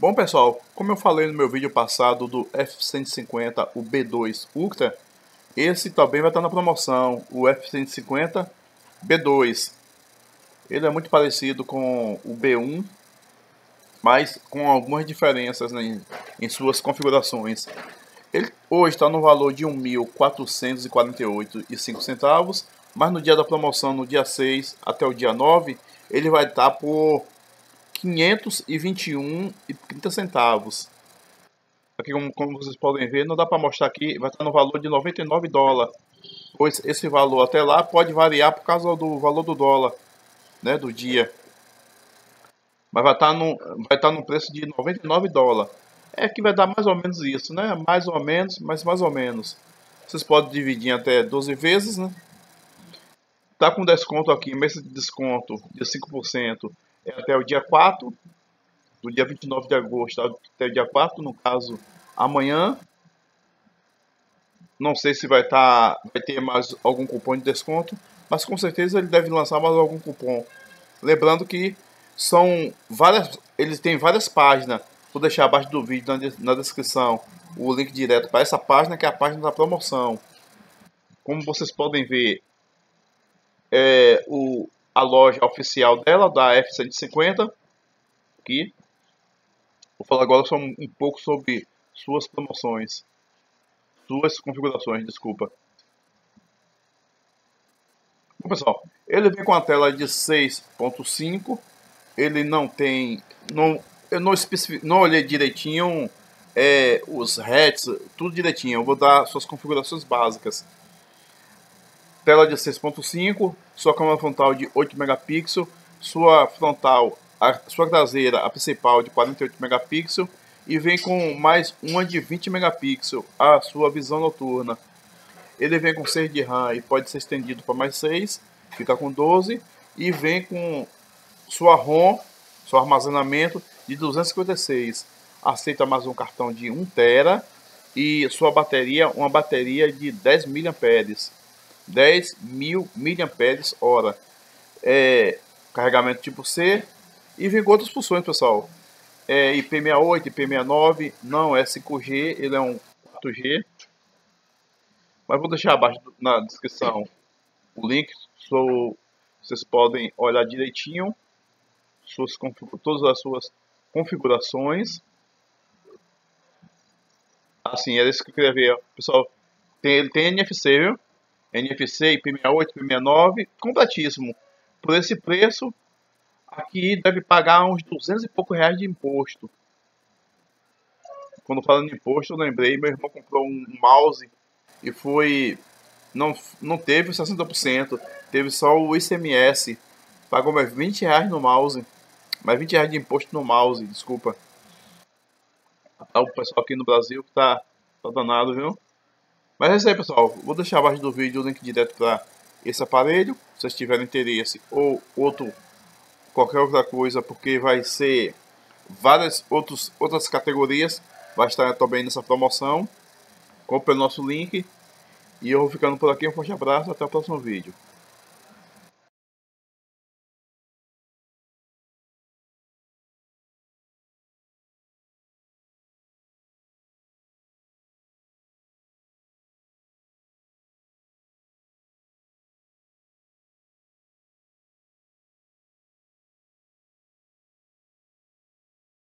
Bom pessoal, como eu falei no meu vídeo passado do F-150, o B2 Ultra, esse também vai estar na promoção, o F-150 B2. Ele é muito parecido com o B1, mas com algumas diferenças né, em suas configurações. Ele hoje está no valor de R$ 1.448,05, mas no dia da promoção, no dia 6 até o dia 9, ele vai estar por 521,30 centavos. Aqui, como, como, vocês podem ver, não dá para mostrar aqui, vai estar no valor de 99 dólares. Pois esse valor até lá pode variar por causa do valor do dólar, né, do dia. Mas vai estar no, vai estar no preço de 99 dólares. É que vai dar mais ou menos isso, né? Mais ou menos, mas mais ou menos. Vocês podem dividir até 12 vezes, né? Tá com desconto aqui, mês de desconto de 5% é até o dia 4, do dia 29 de agosto até o dia 4, no caso, amanhã. Não sei se vai tá, vai ter mais algum cupom de desconto, mas com certeza ele deve lançar mais algum cupom. Lembrando que são várias, eles têm várias páginas. Vou deixar abaixo do vídeo na, na descrição o link direto para essa página que é a página da promoção. Como vocês podem ver, é, o, a loja oficial dela, da F-150. Aqui. Vou falar agora só um, um pouco sobre suas promoções. Suas configurações, desculpa. Bom, pessoal, ele vem com a tela de 6.5. Ele não tem... Não, eu não, não olhei direitinho é, os hertz, tudo direitinho. Eu vou dar suas configurações básicas tela de 6.5, sua câmera frontal de 8 megapixels, sua frontal, a sua traseira, a principal de 48 megapixels e vem com mais uma de 20 megapixels, a sua visão noturna. Ele vem com 6 de RAM e pode ser estendido para mais 6, fica com 12 e vem com sua ROM, seu armazenamento de 256. Aceita mais um cartão de 1 TB e sua bateria, uma bateria de 10 mAh. 10 mil mAh. É, carregamento tipo C. E vem com outras funções, pessoal. É IP68, IP69, não é 5G, ele é um 4G. Mas vou deixar abaixo na descrição o link. So, vocês podem olhar direitinho suas, todas as suas configurações. Assim, era isso que eu queria ver. Pessoal, tem, ele tem NFC, viu? NFC, IP68, IP69, completíssimo. Por esse preço, aqui deve pagar uns 200 e pouco reais de imposto. Quando falando de imposto, eu lembrei, meu irmão comprou um mouse e foi... Não, não teve 60%, teve só o ICMS. Pagou mais 20 reais no mouse. Mais 20 reais de imposto no mouse, desculpa. Tá o pessoal aqui no Brasil que tá, tá danado, viu? Mas é isso aí, pessoal. Vou deixar abaixo do vídeo o link direto para esse aparelho, se vocês tiverem interesse, ou outro, qualquer outra coisa, porque vai ser várias outros, outras categorias, vai estar também nessa promoção. Compre o nosso link. E eu vou ficando por aqui. Um forte abraço. Até o próximo vídeo.